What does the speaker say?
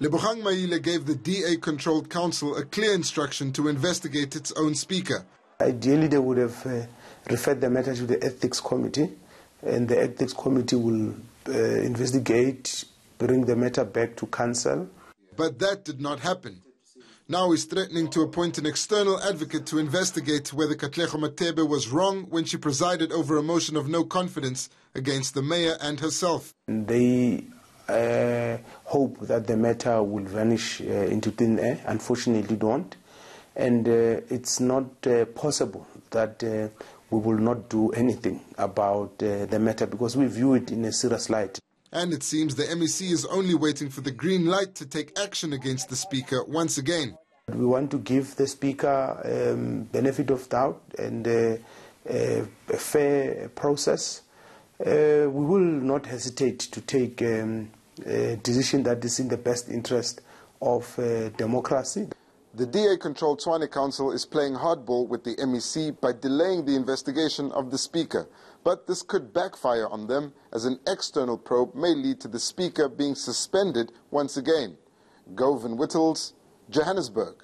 Lebogang Maile gave the DA-controlled council a clear instruction to investigate its own speaker. Ideally, they would have uh, referred the matter to the ethics committee, and the ethics committee will uh, investigate, bring the matter back to council. But that did not happen. Now he's threatening to appoint an external advocate to investigate whether Katlego Mathebe was wrong when she presided over a motion of no confidence against the mayor and herself. They uh, hope that the matter will vanish uh, into thin air. Unfortunately, don't. And uh, it's not uh, possible that uh, we will not do anything about uh, the matter because we view it in a serious light. And it seems the MEC is only waiting for the green light to take action against the Speaker once again. We want to give the Speaker um, benefit of doubt and a fair process. Uh, we will not hesitate to take um, a decision that is in the best interest of uh, democracy. The DA-controlled Tshwane Council is playing hardball with the MEC by delaying the investigation of the Speaker. But this could backfire on them as an external probe may lead to the Speaker being suspended once again. Govan Whittles, Johannesburg.